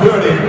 30.